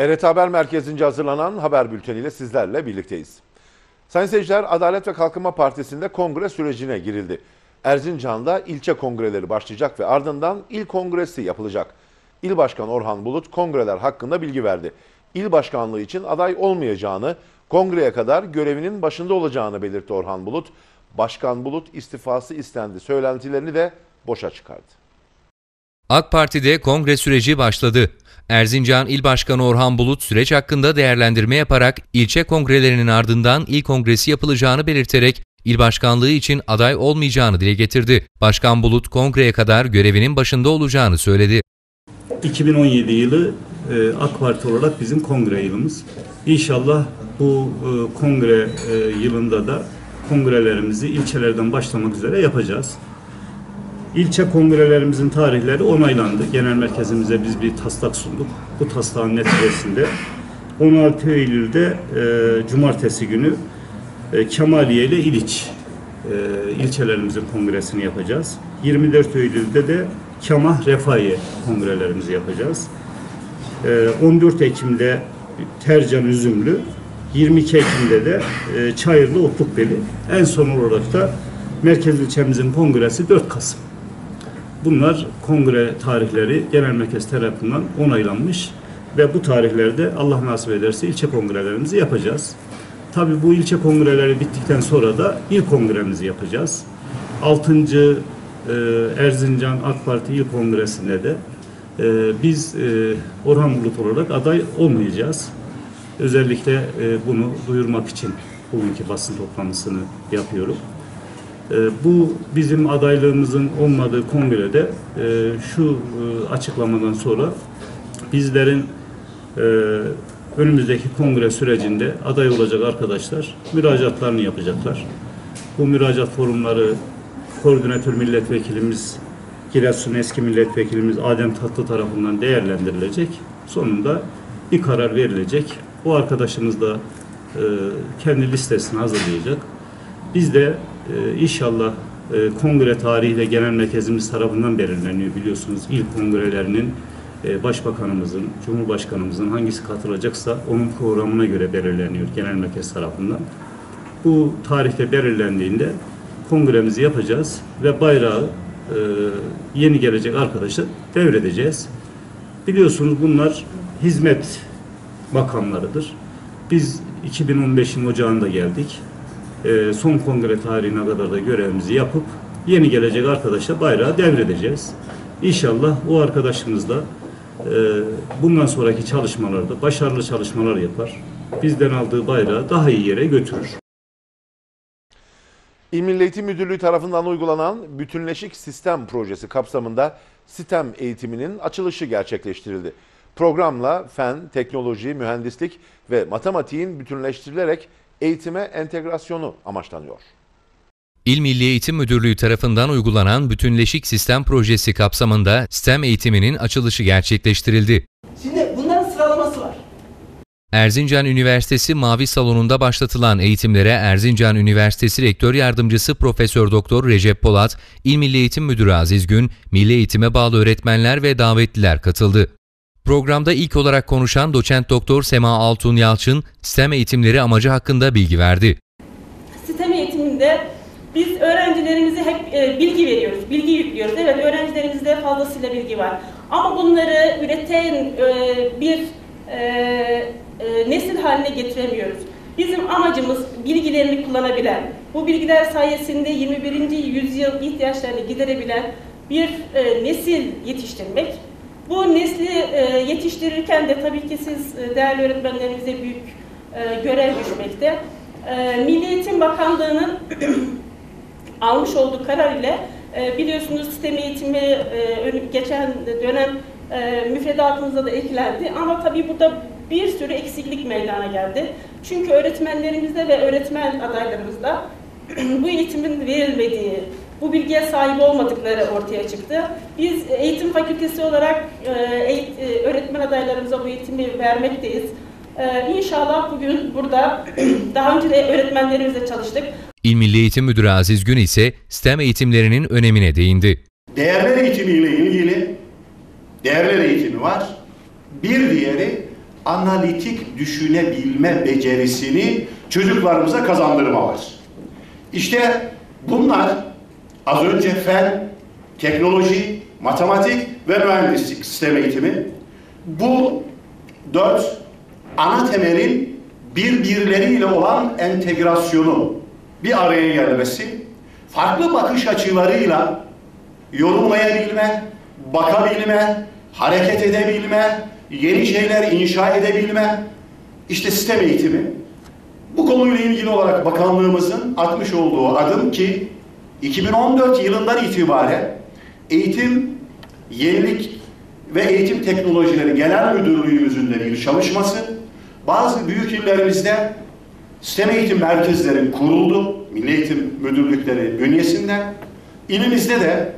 ERT Haber Merkezi'nce hazırlanan haber bülteniyle sizlerle birlikteyiz. Sayın seyirciler, Adalet ve Kalkınma Partisi'nde kongre sürecine girildi. Erzincan'da ilçe kongreleri başlayacak ve ardından il kongresi yapılacak. İl Başkanı Orhan Bulut kongreler hakkında bilgi verdi. İl başkanlığı için aday olmayacağını, kongreye kadar görevinin başında olacağını belirtti Orhan Bulut. Başkan Bulut istifası istendi söylentilerini de boşa çıkardı. AK Parti'de kongre süreci başladı. Erzincan İl Başkanı Orhan Bulut süreç hakkında değerlendirme yaparak ilçe kongrelerinin ardından il kongresi yapılacağını belirterek il başkanlığı için aday olmayacağını dile getirdi. Başkan Bulut kongreye kadar görevinin başında olacağını söyledi. 2017 yılı e, AK Parti olarak bizim kongre yılımız. İnşallah bu e, kongre e, yılında da kongrelerimizi ilçelerden başlamak üzere yapacağız. İlçe kongrelerimizin tarihleri onaylandı. Genel merkezimize biz bir taslak sunduk. Bu taslağın neticesinde 16 Eylül'de e, Cumartesi günü e, Kemaliye ile İliç e, ilçelerimizin kongresini yapacağız. 24 Eylül'de de Kemah Refahiye kongrelerimizi yapacağız. E, 14 Ekim'de Tercan Üzümlü, 22 Ekim'de de e, Çayırlı Otlukbeli. En son olarak da merkez ilçemizin kongresi 4 Kasım. Bunlar kongre tarihleri genel merkez tarafından onaylanmış ve bu tarihlerde Allah nasip ederse ilçe kongrelerimizi yapacağız. Tabi bu ilçe kongreleri bittikten sonra da il kongremizi yapacağız. 6. E, Erzincan AK Parti İl Kongresi'nde de e, biz e, Orhan Bulut olarak aday olmayacağız. Özellikle bunu duyurmak için bugünkü basın toplantısını yapıyorum. E, bu bizim adaylığımızın olmadığı kongrede e, şu e, açıklamadan sonra bizlerin e, önümüzdeki kongre sürecinde aday olacak arkadaşlar müracaatlarını yapacaklar. Bu müracaat forumları koordinatör milletvekilimiz Giresun eski milletvekilimiz Adem Tatlı tarafından değerlendirilecek. Sonunda bir karar verilecek. O arkadaşımız da kendi listesini hazırlayacak. Biz de e, inşallah kongre tarihi de genel merkezimiz tarafından belirleniyor biliyorsunuz. İl kongrelerinin e, başbakanımızın, cumhurbaşkanımızın hangisi katılacaksa onun programına göre belirleniyor genel merkez tarafından. Bu tarihte belirlendiğinde kongremizi yapacağız ve bayrağı e, yeni gelecek arkadaşa devredeceğiz. Biliyorsunuz bunlar hizmet makamlarıdır. Biz 2015'in ocağında geldik. E, son kongre tarihine kadar da görevimizi yapıp yeni gelecek arkadaşa bayrağı devredeceğiz. İnşallah o arkadaşımız da e, bundan sonraki çalışmalarda başarılı çalışmalar yapar. Bizden aldığı bayrağı daha iyi yere götürür. İl Milli Eğitim Müdürlüğü tarafından uygulanan Bütünleşik Sistem Projesi kapsamında sistem eğitiminin açılışı gerçekleştirildi. Programla fen, teknoloji, mühendislik ve matematiğin bütünleştirilerek eğitime entegrasyonu amaçlanıyor. İl Milli Eğitim Müdürlüğü tarafından uygulanan Bütünleşik Sistem Projesi kapsamında STEM eğitiminin açılışı gerçekleştirildi. Şimdi bunların sıralaması var. Erzincan Üniversitesi Mavi Salonu'nda başlatılan eğitimlere Erzincan Üniversitesi Rektör Yardımcısı Profesör Doktor Recep Polat, İl Milli Eğitim Müdürü Aziz Gün, milli eğitime bağlı öğretmenler ve davetliler katıldı. Programda ilk olarak konuşan doçent doktor Sema Altun Yalçın, STEM eğitimleri amacı hakkında bilgi verdi. Sistem eğitiminde biz öğrencilerimize hep e, bilgi veriyoruz, bilgi yüklüyoruz. Evet öğrencilerimizde fazlasıyla bilgi var. Ama bunları üreten e, bir e, e, nesil haline getiremiyoruz. Bizim amacımız bilgilerini kullanabilen, bu bilgiler sayesinde 21. yüzyıl ihtiyaçlarını giderebilen bir e, nesil yetiştirmek. Bu nesli e, yetiştirirken de tabii ki siz e, değerli öğretmenlerimize büyük e, görev düşmekte. Milli Eğitim Bakanlığı'nın almış olduğu karar ile biliyorsunuz sistem eğitimi geçen dönem müfredatımıza da eklendi. Ama tabii burada bir sürü eksiklik meydana geldi. Çünkü öğretmenlerimizde ve öğretmen adaylarımızda bu eğitimin verilmediği, bu bilgiye sahip olmadıkları ortaya çıktı. Biz eğitim fakültesi olarak e, öğretmen adaylarımıza bu eğitimi vermekteyiz. E, inşallah bugün burada daha önce de öğretmenlerimizle çalıştık. İl Milli Eğitim Müdürü Aziz Gün ise STEM eğitimlerinin önemine değindi. Değerler eğitimiyle ilgili değerler eğitimi var. Bir diğeri analitik düşünebilme becerisini çocuklarımıza kazandırmalar. İşte bunlar az önce fen, teknoloji, matematik ve mühendislik sistem eğitimi. Bu dört ana temelin birbirleriyle olan entegrasyonu, bir araya gelmesi, farklı bakış açılarıyla yorumlayabilme, bakabilme, hareket edebilme, yeni şeyler inşa edebilme, işte sistem eğitimi. Bu konuyla ilgili olarak bakanlığımızın atmış olduğu adım ki 2014 yılından itibaren eğitim, yenilik ve eğitim teknolojileri genel müdürlüğümüzün de bir çalışması, bazı büyük illerimizde sistem eğitim merkezleri kuruldu, Milli Eğitim Müdürlükleri bünyesinde. İlimizde de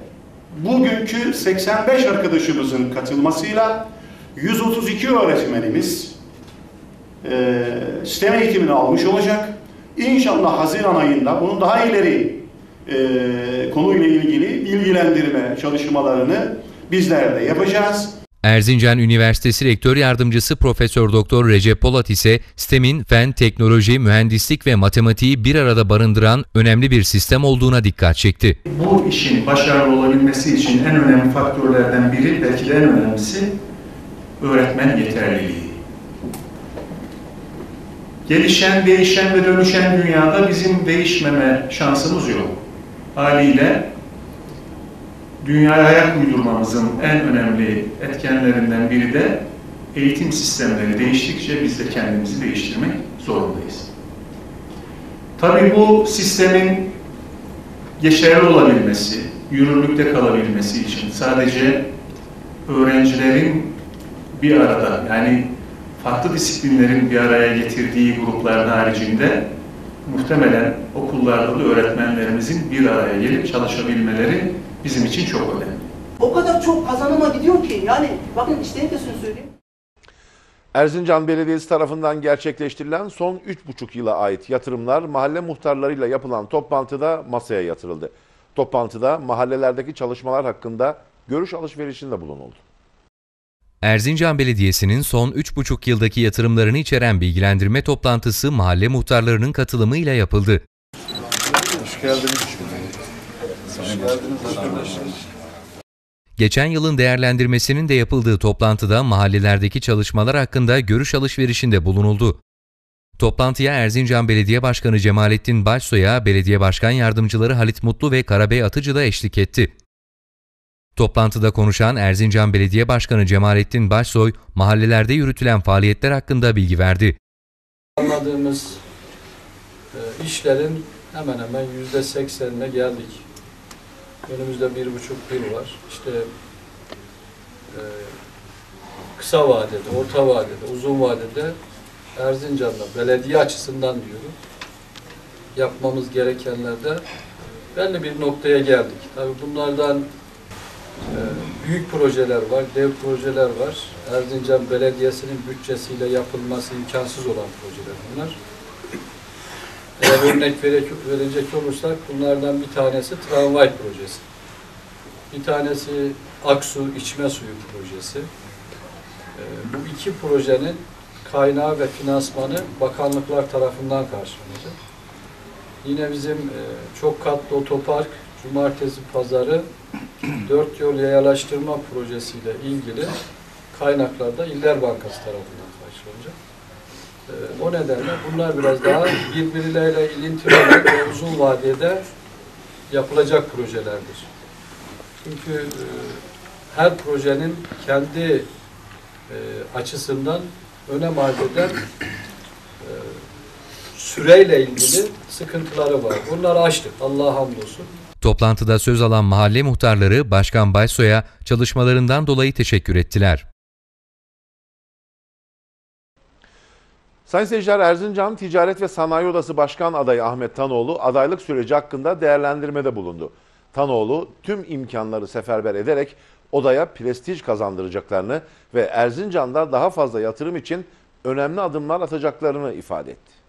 bugünkü 85 arkadaşımızın katılmasıyla 132 öğretmenimiz e, sistem eğitimini almış olacak. İnşallah Haziran ayında bunun daha ileri e, konuyla ilgili bilgilendirme çalışmalarını bizler de yapacağız. Erzincan Üniversitesi Rektör Yardımcısı Profesör Doktor Recep Polat ise STEM'in fen, teknoloji, mühendislik ve matematiği bir arada barındıran önemli bir sistem olduğuna dikkat çekti. Bu işin başarılı olabilmesi için en önemli faktörlerden biri, belki de en önemlisi öğretmen yeterliliği. Gelişen, değişen ve dönüşen dünyada bizim değişmeme şansımız yok. Haliyle dünyaya ayak uydurmamızın en önemli etkenlerinden biri de eğitim sistemleri değiştikçe biz de kendimizi değiştirmek zorundayız. Tabii bu sistemin geçerli olabilmesi, yürürlükte kalabilmesi için sadece öğrencilerin bir arada yani farklı disiplinlerin bir araya getirdiği grupların haricinde muhtemelen okullarda da öğretmenlerimizin bir araya gelip çalışabilmeleri bizim için çok önemli. O kadar çok kazanıma gidiyor ki yani bakın de şunu söyleyeyim. Erzincan Belediyesi tarafından gerçekleştirilen son 3,5 yıla ait yatırımlar mahalle muhtarlarıyla yapılan toplantıda masaya yatırıldı. Toplantıda mahallelerdeki çalışmalar hakkında görüş alışverişinde bulunuldu. Erzincan Belediyesi'nin son 3,5 yıldaki yatırımlarını içeren bilgilendirme toplantısı mahalle muhtarlarının katılımıyla yapıldı. Geçen yılın değerlendirmesinin de yapıldığı toplantıda mahallelerdeki çalışmalar hakkında görüş alışverişinde bulunuldu. Toplantıya Erzincan Belediye Başkanı Cemalettin Başsoy'a Belediye Başkan Yardımcıları Halit Mutlu ve Karabey Atıcı da eşlik etti. Toplantıda konuşan Erzincan Belediye Başkanı Cemalettin Başsoy, mahallelerde yürütülen faaliyetler hakkında bilgi verdi. Anladığımız e, işlerin hemen hemen yüzde seksenine geldik. Önümüzde bir buçuk yıl var. İşte e, kısa vadede, orta vadede, uzun vadede Erzincan'da belediye açısından diyorum yapmamız gerekenlerde belli bir noktaya geldik. Tabii bunlardan e, büyük projeler var, dev projeler var. Erzincan Belediyesi'nin bütçesiyle yapılması imkansız olan projeler bunlar. Eğer örnek verecek, verecek olursak bunlardan bir tanesi tramvay projesi. Bir tanesi Aksu içme suyu projesi. Ee, bu iki projenin kaynağı ve finansmanı bakanlıklar tarafından karşılanacak. Yine bizim e, çok katlı otopark, cumartesi pazarı dört yol yayalaştırma projesiyle ilgili kaynaklar da İller Bankası tarafından karşılanacak. Ee, o nedenle bunlar biraz daha birbirleriyle ilintili ve uzun vadede yapılacak projelerdir. Çünkü e, her projenin kendi e, açısından önem arz eden e, süreyle ilgili sıkıntıları var. Bunları aştık. Allah'a hamdolsun. Toplantıda söz alan mahalle muhtarları Başkan Başsoy'a çalışmalarından dolayı teşekkür ettiler. Sayın seyirciler Erzincan Ticaret ve Sanayi Odası Başkan adayı Ahmet Tanoğlu adaylık süreci hakkında değerlendirmede bulundu. Tanoğlu tüm imkanları seferber ederek odaya prestij kazandıracaklarını ve Erzincan'da daha fazla yatırım için önemli adımlar atacaklarını ifade etti.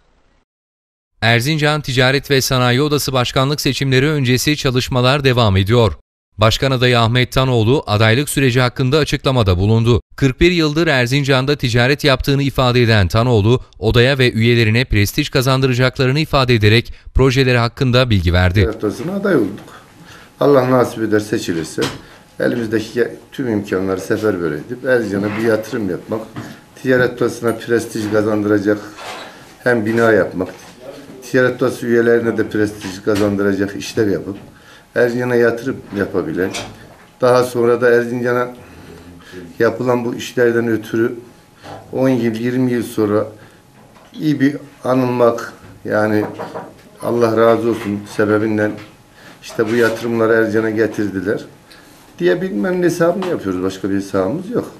Erzincan Ticaret ve Sanayi Odası Başkanlık seçimleri öncesi çalışmalar devam ediyor. Başkan adayı Ahmet Tanoğlu adaylık süreci hakkında açıklamada bulundu. 41 yıldır Erzincan'da ticaret yaptığını ifade eden Tanoğlu, odaya ve üyelerine prestij kazandıracaklarını ifade ederek projeleri hakkında bilgi verdi. haftasına aday olduk. Allah nasip eder seçilirse elimizdeki tüm imkanları seferber edip Erzincan'a bir yatırım yapmak, ticaret odasına prestij kazandıracak hem bina yapmak, odası üyelerine de prestij kazandıracak işler yapıp Erzincan'a yatırım yapabilen, daha sonra da Erzincan'a yapılan bu işlerden ötürü 10 yıl, 20 yıl sonra iyi bir anılmak yani Allah razı olsun sebebinden işte bu yatırımları Ercan'a getirdiler diye bilmem hesabını yapıyoruz. Başka bir hesabımız yok.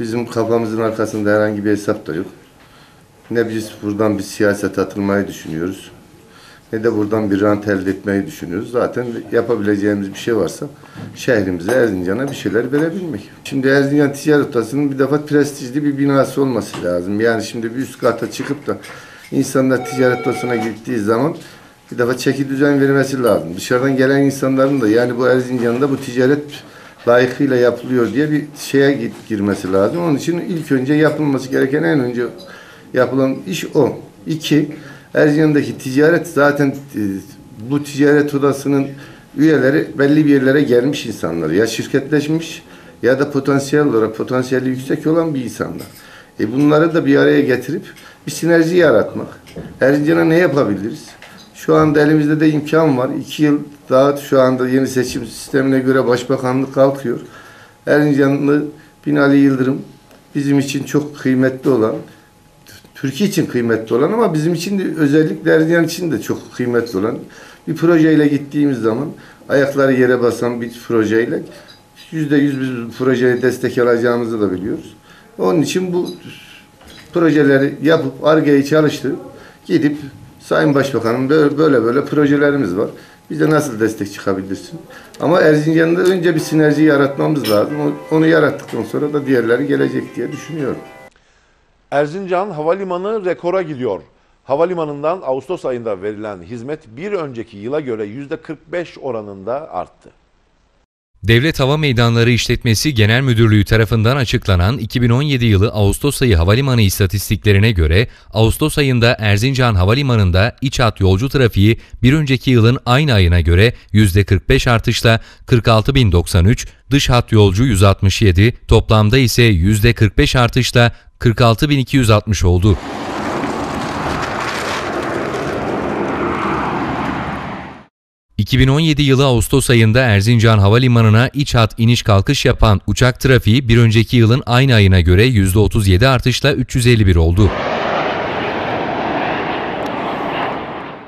Bizim kafamızın arkasında herhangi bir hesap da yok. Ne biz buradan bir siyaset atılmayı düşünüyoruz. Ne de buradan bir rant elde etmeyi düşünüyoruz. Zaten yapabileceğimiz bir şey varsa şehrimize, Erzincan'a bir şeyler verebilmek. Şimdi Erzincan Ticaret Odası'nın bir defa prestijli bir binası olması lazım. Yani şimdi bir üst kata çıkıp da insanlar ticaret odasına gittiği zaman bir defa çeki düzen vermesi lazım. Dışarıdan gelen insanların da yani bu Erzincan'da bu ticaret layıkıyla yapılıyor diye bir şeye girmesi lazım. Onun için ilk önce yapılması gereken en önce yapılan iş o. İki, Erzincan'daki ticaret zaten e, bu ticaret odasının üyeleri belli bir yerlere gelmiş insanlar. Ya şirketleşmiş ya da potansiyel olarak potansiyeli yüksek olan bir insanlar. E bunları da bir araya getirip bir sinerji yaratmak. Erzincan'a ne yapabiliriz? Şu anda elimizde de imkan var. İki yıl daha şu anda yeni seçim sistemine göre başbakanlık kalkıyor. Erzincanlı Binali Yıldırım bizim için çok kıymetli olan, Türkiye için kıymetli olan ama bizim için de özellikle Erzincan için de çok kıymetli olan bir projeyle gittiğimiz zaman ayakları yere basan bir projeyle yüzde yüz biz projeye destek alacağımızı da biliyoruz. Onun için bu projeleri yapıp Arge'yi çalıştırıp gidip Sayın Başbakanım böyle böyle, projelerimiz var. Bize nasıl destek çıkabilirsin? Ama Erzincan'da önce bir sinerji yaratmamız lazım. Onu yarattıktan sonra da diğerleri gelecek diye düşünüyorum. Erzincan Havalimanı rekora gidiyor. Havalimanından Ağustos ayında verilen hizmet bir önceki yıla göre %45 oranında arttı. Devlet Hava Meydanları İşletmesi Genel Müdürlüğü tarafından açıklanan 2017 yılı Ağustos ayı havalimanı istatistiklerine göre Ağustos ayında Erzincan Havalimanı'nda iç hat yolcu trafiği bir önceki yılın aynı ayına göre %45 artışla 46.093, dış hat yolcu 167, toplamda ise %45 artışla 46.260 oldu. ...2017 yılı Ağustos ayında Erzincan Havalimanı'na iç hat iniş kalkış yapan uçak trafiği bir önceki yılın aynı ayına göre %37 artışla 351 oldu.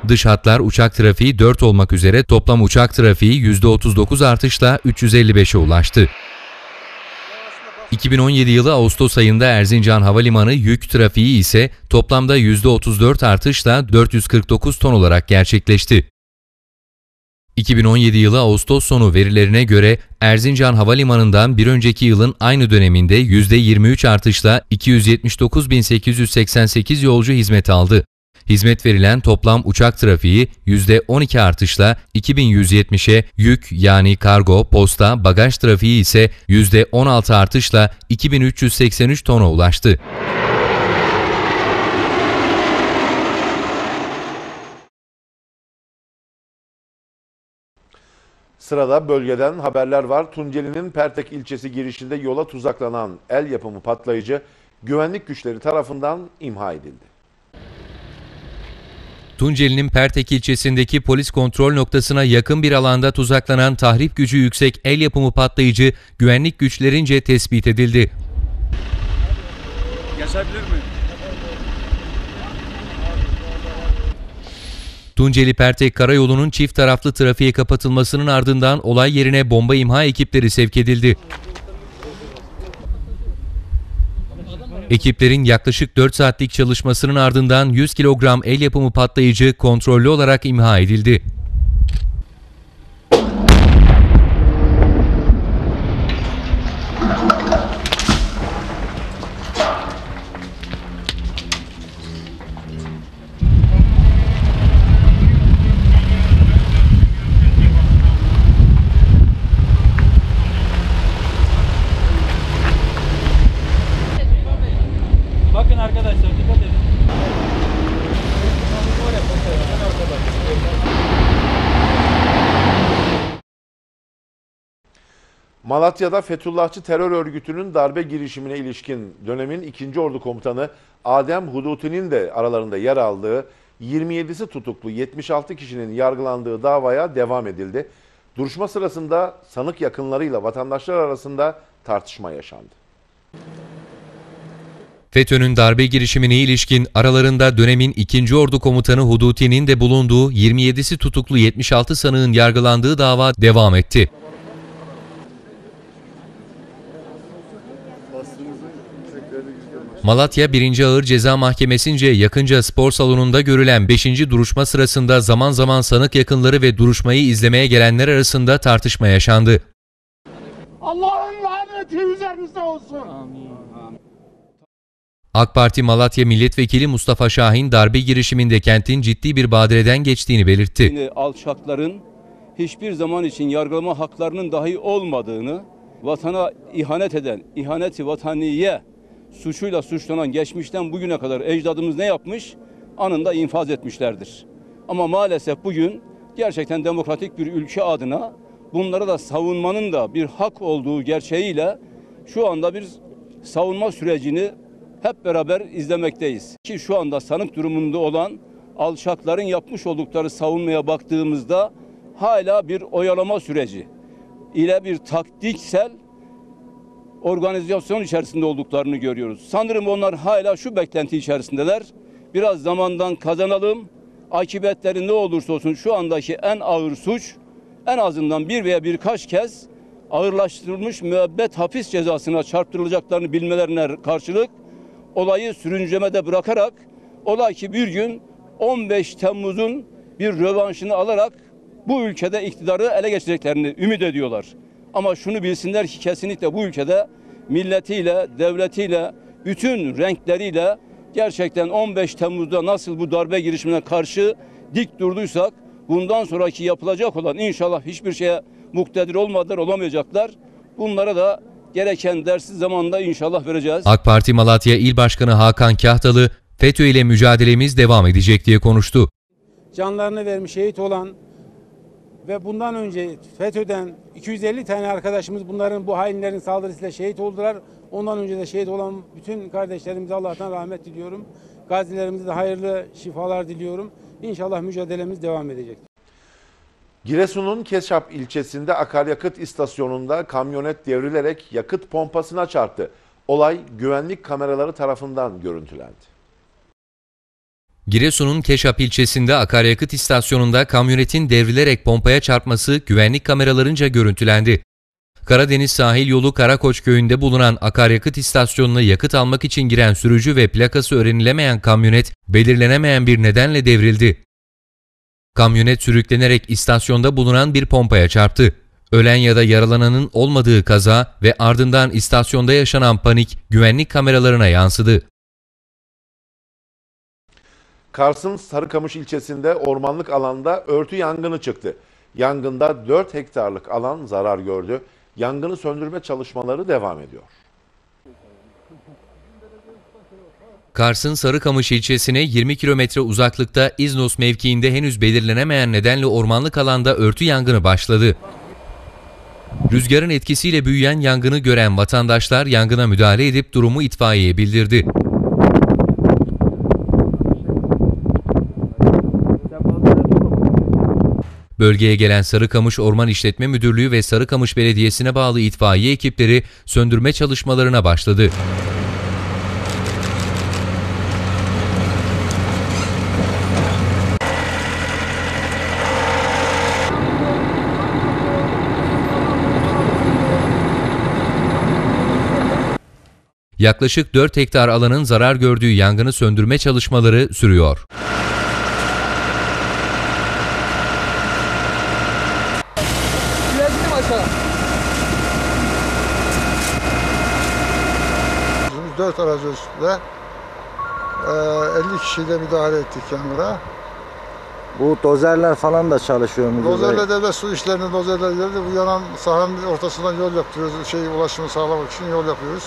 Dış hatlar uçak trafiği 4 olmak üzere toplam uçak trafiği %39 artışla 355'e ulaştı. 2017 yılı Ağustos ayında Erzincan Havalimanı yük trafiği ise toplamda %34 artışla 449 ton olarak gerçekleşti. 2017 yılı Ağustos sonu verilerine göre Erzincan Havalimanı'ndan bir önceki yılın aynı döneminde %23 artışla 279.888 yolcu hizmet aldı. Hizmet verilen toplam uçak trafiği %12 artışla 2170'e, yük yani kargo, posta, bagaj trafiği ise %16 artışla 2383 tona ulaştı. Sırada bölgeden haberler var. Tunceli'nin Pertek ilçesi girişinde yola tuzaklanan el yapımı patlayıcı güvenlik güçleri tarafından imha edildi. Tunceli'nin Pertek ilçesindeki polis kontrol noktasına yakın bir alanda tuzaklanan tahrip gücü yüksek el yapımı patlayıcı güvenlik güçlerince tespit edildi. Tunceli Pertek Karayolu'nun çift taraflı trafiğe kapatılmasının ardından olay yerine bomba imha ekipleri sevk edildi. Ekiplerin yaklaşık 4 saatlik çalışmasının ardından 100 kilogram el yapımı patlayıcı kontrollü olarak imha edildi. Malatya'da Fethullahçı terör örgütünün darbe girişimine ilişkin dönemin 2. Ordu Komutanı Adem Huduti'nin de aralarında yer aldığı 27'si tutuklu 76 kişinin yargılandığı davaya devam edildi. Duruşma sırasında sanık yakınlarıyla vatandaşlar arasında tartışma yaşandı. FETÖ'nün darbe girişimine ilişkin aralarında dönemin 2. Ordu Komutanı Huduti'nin de bulunduğu 27'si tutuklu 76 sanığın yargılandığı dava devam etti. Malatya 1. Ağır Ceza Mahkemesi'nce yakınca spor salonunda görülen 5. duruşma sırasında zaman zaman sanık yakınları ve duruşmayı izlemeye gelenler arasında tartışma yaşandı. Allah'ın laneti üzerinize olsun. AK Parti Malatya Milletvekili Mustafa Şahin darbe girişiminde kentin ciddi bir badireden geçtiğini belirtti. Yine alçakların hiçbir zaman için yargılama haklarının dahi olmadığını, vatana ihanet eden, ihaneti vataniye suçuyla suçlanan geçmişten bugüne kadar ecdadımız ne yapmış? Anında infaz etmişlerdir. Ama maalesef bugün gerçekten demokratik bir ülke adına bunları da savunmanın da bir hak olduğu gerçeğiyle şu anda bir savunma sürecini hep beraber izlemekteyiz. Ki şu anda sanık durumunda olan alçakların yapmış oldukları savunmaya baktığımızda hala bir oyalama süreci ile bir taktiksel organizasyon içerisinde olduklarını görüyoruz. Sanırım onlar hala şu beklenti içerisindeler. Biraz zamandan kazanalım. Akıbetleri ne olursa olsun şu andaki en ağır suç en azından bir veya birkaç kez ağırlaştırılmış müebbet hapis cezasına çarptırılacaklarını bilmelerine karşılık olayı sürüncemede bırakarak olay ki bir gün 15 Temmuz'un bir rövanşını alarak bu ülkede iktidarı ele geçireceklerini ümit ediyorlar. Ama şunu bilsinler ki kesinlikle bu ülkede milletiyle, devletiyle, bütün renkleriyle gerçekten 15 Temmuz'da nasıl bu darbe girişimine karşı dik durduysak bundan sonraki yapılacak olan inşallah hiçbir şeye muktedir olmadılar, olamayacaklar. Bunlara da gereken dersi zamanında inşallah vereceğiz. AK Parti Malatya İl Başkanı Hakan Kahtalı, FETÖ ile mücadelemiz devam edecek diye konuştu. canlarını vermiş şehit olan ve bundan önce FETÖ'den 250 tane arkadaşımız bunların bu hainlerin saldırısıyla şehit oldular. Ondan önce de şehit olan bütün kardeşlerimize Allah'tan rahmet diliyorum. Gazilerimize de hayırlı şifalar diliyorum. İnşallah mücadelemiz devam edecek. Giresun'un Keşap ilçesinde akaryakıt istasyonunda kamyonet devrilerek yakıt pompasına çarptı. Olay güvenlik kameraları tarafından görüntülendi. Giresun'un Keşap ilçesinde akaryakıt istasyonunda kamyonetin devrilerek pompaya çarpması güvenlik kameralarınca görüntülendi. Karadeniz sahil yolu Karakoç köyünde bulunan akaryakıt istasyonuna yakıt almak için giren sürücü ve plakası öğrenilemeyen kamyonet belirlenemeyen bir nedenle devrildi. Kamyonet sürüklenerek istasyonda bulunan bir pompaya çarptı. Ölen ya da yaralananın olmadığı kaza ve ardından istasyonda yaşanan panik güvenlik kameralarına yansıdı. Kars'ın Sarıkamış ilçesinde ormanlık alanda örtü yangını çıktı. Yangında 4 hektarlık alan zarar gördü. Yangını söndürme çalışmaları devam ediyor. Kars'ın Sarıkamış ilçesine 20 kilometre uzaklıkta İznos mevkiinde henüz belirlenemeyen nedenle ormanlık alanda örtü yangını başladı. Rüzgarın etkisiyle büyüyen yangını gören vatandaşlar yangına müdahale edip durumu itfaiyeye bildirdi. Bölgeye gelen Sarıkamış Orman İşletme Müdürlüğü ve Sarıkamış Belediyesi'ne bağlı itfaiye ekipleri söndürme çalışmalarına başladı. Yaklaşık 4 hektar alanın zarar gördüğü yangını söndürme çalışmaları sürüyor. Biz 4 aracı üstünde e, 50 kişiyle müdahale ettik yangına. Bu dozerler falan da çalışıyor mu? Dozerle devlet su işlerinde dozerler geldi. Bu yanan sahanın ortasından yol yapıyoruz. Şey ulaşımı sağlamak için yol yapıyoruz.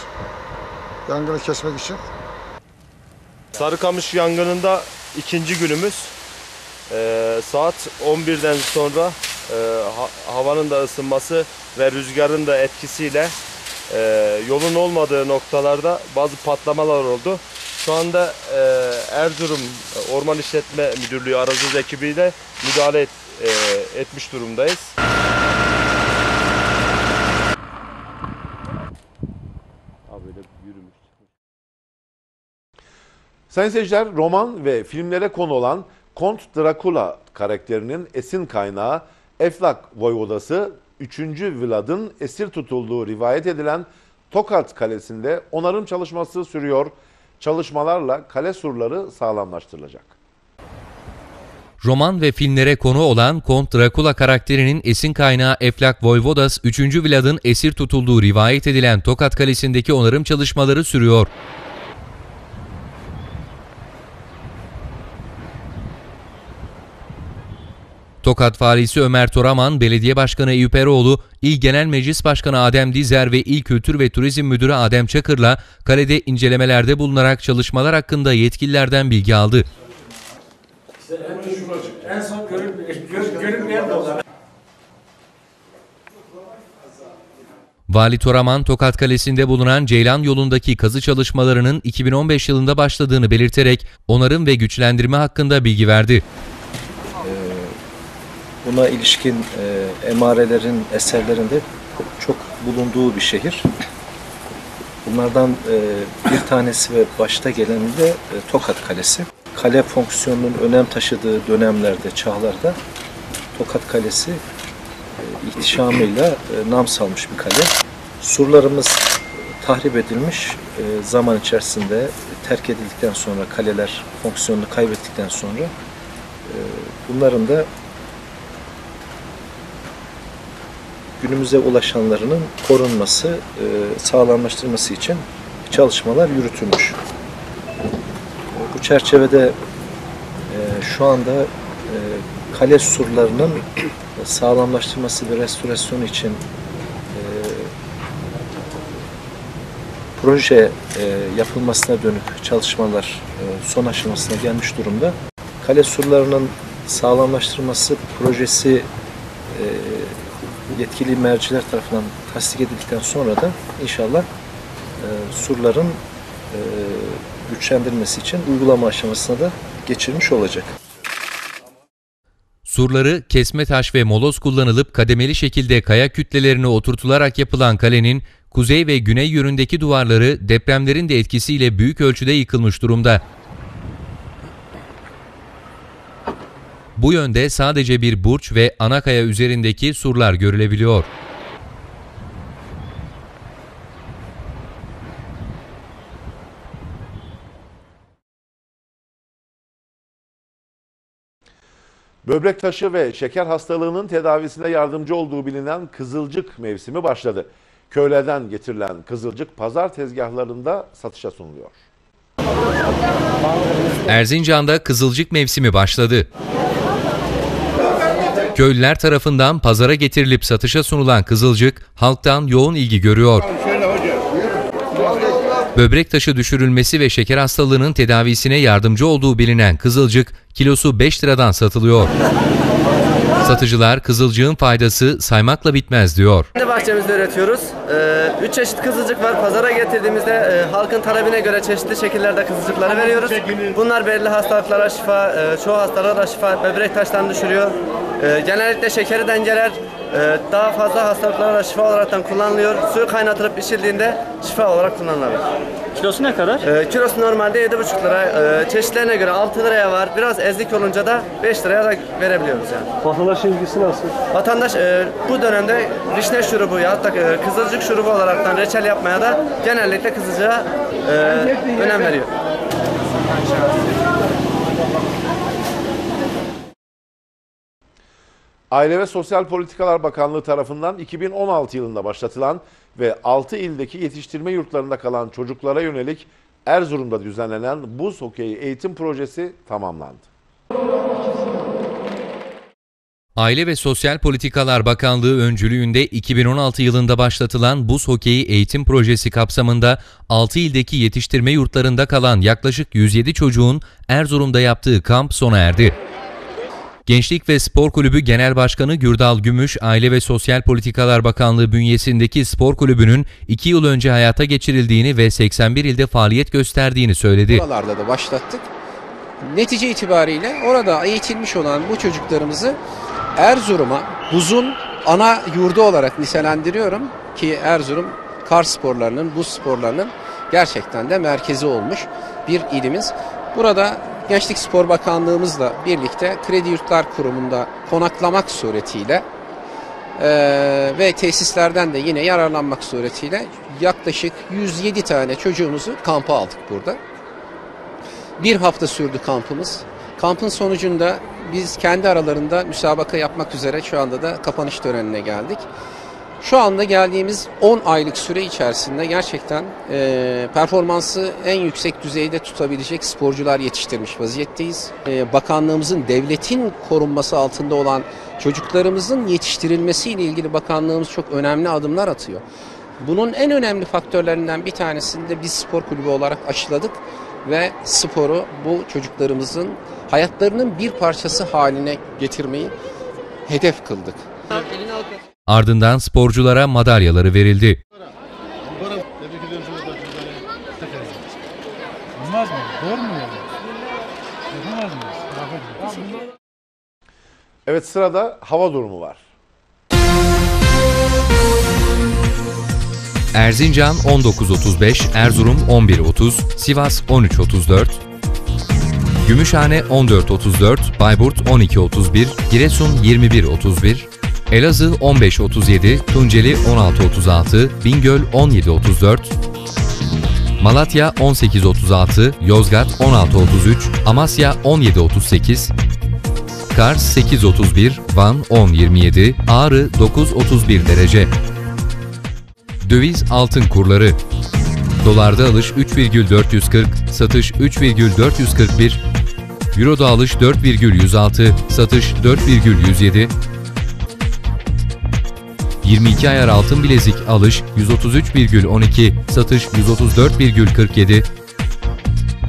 Yangını kesmek için. Sarıkamış yangınında ikinci günümüz. Ee, saat 11'den sonra e, ha- havanın da ısınması ve rüzgarın da etkisiyle e, yolun olmadığı noktalarda bazı patlamalar oldu. Şu anda e, Erzurum Orman İşletme Müdürlüğü aracız ekibiyle müdahale et- e, etmiş durumdayız. Sayın seyirciler roman ve filmlere konu olan Kont Drakula karakterinin esin kaynağı Eflak Voyvodası 3. Vlad'ın esir tutulduğu rivayet edilen Tokat Kalesi'nde onarım çalışması sürüyor. Çalışmalarla kale surları sağlamlaştırılacak. Roman ve filmlere konu olan Kont Drakula karakterinin esin kaynağı Eflak Voyvodas 3. Vlad'ın esir tutulduğu rivayet edilen Tokat Kalesi'ndeki onarım çalışmaları sürüyor. Tokat Valisi Ömer Toraman, Belediye Başkanı Eyüp Eroğlu, İl Genel Meclis Başkanı Adem Dizer ve İl Kültür ve Turizm Müdürü Adem Çakır'la kalede incelemelerde bulunarak çalışmalar hakkında yetkililerden bilgi aldı. En son görün, gör, görünmeyen de olan. Vali Toraman, Tokat Kalesi'nde bulunan Ceylan yolundaki kazı çalışmalarının 2015 yılında başladığını belirterek onarım ve güçlendirme hakkında bilgi verdi. Buna ilişkin e, emarelerin, eserlerinde çok bulunduğu bir şehir. Bunlardan e, bir tanesi ve başta geleni de e, Tokat Kalesi. Kale fonksiyonunun önem taşıdığı dönemlerde, çağlarda Tokat Kalesi e, ihtişamıyla e, nam salmış bir kale. Surlarımız tahrip edilmiş e, zaman içerisinde terk edildikten sonra kaleler fonksiyonunu kaybettikten sonra e, bunların da günümüze ulaşanlarının korunması, e, sağlamlaştırması için çalışmalar yürütülmüş. Bu çerçevede e, şu anda e, kale surlarının sağlamlaştırması ve restorasyonu için e, proje yapılmasına dönük çalışmalar son aşamasına gelmiş durumda. Kale surlarının sağlamlaştırması projesi yetkili merciler tarafından tasdik edildikten sonra da inşallah e, surların e, güçlendirilmesi için uygulama aşamasına da geçirmiş olacak. Surları kesme taş ve moloz kullanılıp kademeli şekilde kaya kütlelerine oturtularak yapılan kalenin kuzey ve güney yönündeki duvarları depremlerin de etkisiyle büyük ölçüde yıkılmış durumda. Bu yönde sadece bir burç ve ana kaya üzerindeki surlar görülebiliyor. Böbrek taşı ve şeker hastalığının tedavisine yardımcı olduğu bilinen kızılcık mevsimi başladı. Köylerden getirilen kızılcık pazar tezgahlarında satışa sunuluyor. Erzincan'da kızılcık mevsimi başladı. Köylüler tarafından pazara getirilip satışa sunulan kızılcık halktan yoğun ilgi görüyor. Böbrek taşı düşürülmesi ve şeker hastalığının tedavisine yardımcı olduğu bilinen kızılcık kilosu 5 liradan satılıyor. Satıcılar kızılcığın faydası saymakla bitmez diyor. Kendi bahçemizde üretiyoruz. Ee, üç çeşit kızılcık var. Pazara getirdiğimizde e, halkın talebine göre çeşitli şekillerde kızılcıkları veriyoruz. Bunlar belirli hastalıklara şifa, e, çoğu hastalığa şifa, böbrek taşlarını düşürüyor. E, genellikle şekeri dengeler, daha fazla hastalıklara şifa olarak kullanılıyor. Suyu kaynatılıp içildiğinde şifa olarak kullanılabilir. Kilosu ne kadar? E, kilosu normalde 7,5 lira. E, çeşitlerine göre 6 liraya var. Biraz ezlik olunca da 5 liraya da verebiliyoruz yani. Vatandaşın ilgisi nasıl? Vatandaş e, bu dönemde vişne şurubu ya da e, kızılcık şurubu olaraktan reçel yapmaya da genellikle kızılcığa e, önem veriyor. Aile ve Sosyal Politikalar Bakanlığı tarafından 2016 yılında başlatılan ve 6 ildeki yetiştirme yurtlarında kalan çocuklara yönelik Erzurum'da düzenlenen buz hokeyi eğitim projesi tamamlandı. Aile ve Sosyal Politikalar Bakanlığı öncülüğünde 2016 yılında başlatılan Buz Hokeyi Eğitim Projesi kapsamında 6 ildeki yetiştirme yurtlarında kalan yaklaşık 107 çocuğun Erzurum'da yaptığı kamp sona erdi. Gençlik ve Spor Kulübü Genel Başkanı Gürdal Gümüş, Aile ve Sosyal Politikalar Bakanlığı bünyesindeki spor kulübünün 2 yıl önce hayata geçirildiğini ve 81 ilde faaliyet gösterdiğini söyledi. Buralarda da başlattık. Netice itibariyle orada eğitilmiş olan bu çocuklarımızı Erzurum'a buzun ana yurdu olarak nitelendiriyorum ki Erzurum kar sporlarının, buz sporlarının gerçekten de merkezi olmuş bir ilimiz. Burada Gençlik Spor Bakanlığımızla birlikte Kredi Yurtlar Kurumu'nda konaklamak suretiyle eee, ve tesislerden de yine yararlanmak suretiyle yaklaşık 107 tane çocuğumuzu kampa aldık burada. Bir hafta sürdü kampımız. Kampın sonucunda biz kendi aralarında müsabaka yapmak üzere şu anda da kapanış törenine geldik. Şu anda geldiğimiz 10 aylık süre içerisinde gerçekten e, performansı en yüksek düzeyde tutabilecek sporcular yetiştirmiş vaziyetteyiz. E, bakanlığımızın, devletin korunması altında olan çocuklarımızın yetiştirilmesiyle ilgili bakanlığımız çok önemli adımlar atıyor. Bunun en önemli faktörlerinden bir tanesini de biz spor kulübü olarak aşıladık ve sporu bu çocuklarımızın hayatlarının bir parçası haline getirmeyi hedef kıldık. Ardından sporculara madalyaları verildi. Olmaz mı? Doğru mu yani? Yapamaz mıyız? Evet sırada hava durumu var. Erzincan 19.35, Erzurum 11.30, Sivas 13.34, Gümüşhane 14.34, Bayburt 12.31, Giresun 21.31, Elazığ 15.37, Tunceli 16.36, Bingöl 17.34, Malatya 18.36, Yozgat 16.33, Amasya 17.38, Kars 8.31, Van 10.27, Ağrı 9.31 derece. Döviz altın kurları. Dolarda alış 3,440, satış 3,441, Euro'da alış 4,106, satış 4,107, 22 ayar altın bilezik alış 133,12, satış 134,47,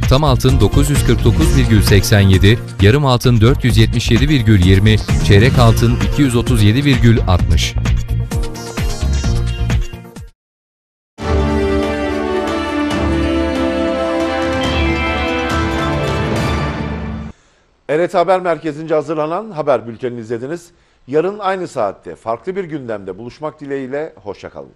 tam altın 949,87, yarım altın 477,20, çeyrek altın 237,60. Evet Haber Merkezi'nce hazırlanan haber bültenini izlediniz. Yarın aynı saatte farklı bir gündemde buluşmak dileğiyle hoşçakalın.